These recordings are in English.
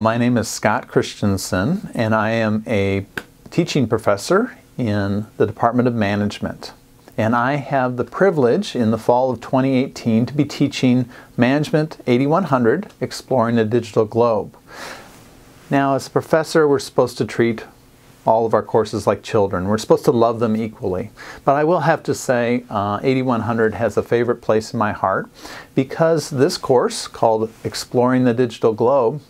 My name is Scott Christensen, and I am a teaching professor in the Department of Management. And I have the privilege in the fall of 2018 to be teaching Management 8100 Exploring the Digital Globe. Now, as a professor, we're supposed to treat all of our courses like children. We're supposed to love them equally. But I will have to say uh, 8100 has a favorite place in my heart because this course called Exploring the Digital Globe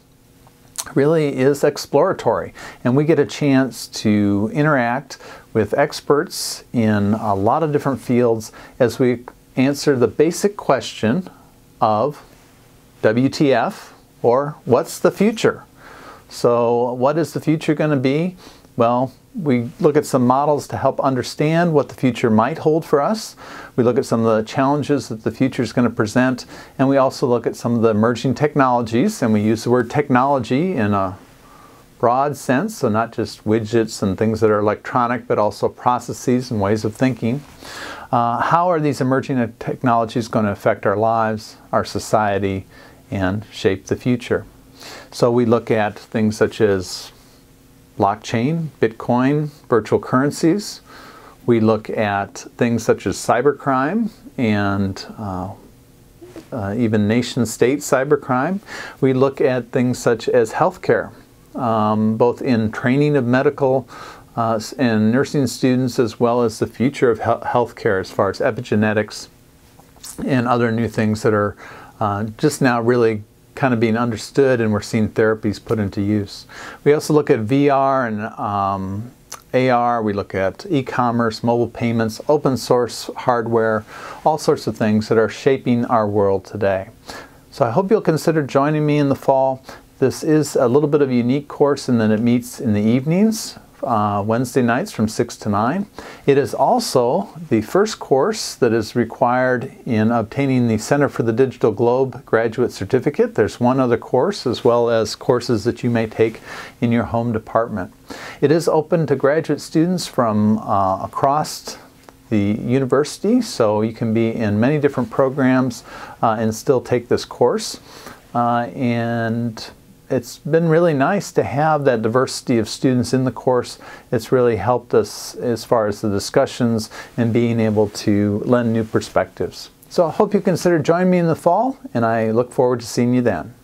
really is exploratory and we get a chance to interact with experts in a lot of different fields as we answer the basic question of WTF or what's the future? So what is the future going to be? Well, we look at some models to help understand what the future might hold for us. We look at some of the challenges that the future is going to present, and we also look at some of the emerging technologies, and we use the word technology in a broad sense, so not just widgets and things that are electronic, but also processes and ways of thinking. Uh, how are these emerging technologies going to affect our lives, our society, and shape the future? So we look at things such as blockchain, Bitcoin, virtual currencies. We look at things such as cybercrime and uh, uh, even nation state cybercrime. We look at things such as healthcare, um, both in training of medical uh, and nursing students as well as the future of he healthcare as far as epigenetics and other new things that are uh, just now really kind of being understood and we're seeing therapies put into use. We also look at VR and um, AR, we look at e-commerce, mobile payments, open source hardware, all sorts of things that are shaping our world today. So I hope you'll consider joining me in the fall. This is a little bit of a unique course and then it meets in the evenings uh, Wednesday nights from 6 to 9. It is also the first course that is required in obtaining the Center for the Digital Globe graduate certificate. There's one other course as well as courses that you may take in your home department. It is open to graduate students from uh, across the university, so you can be in many different programs uh, and still take this course. Uh, and it's been really nice to have that diversity of students in the course. It's really helped us as far as the discussions and being able to lend new perspectives. So I hope you consider joining me in the fall, and I look forward to seeing you then.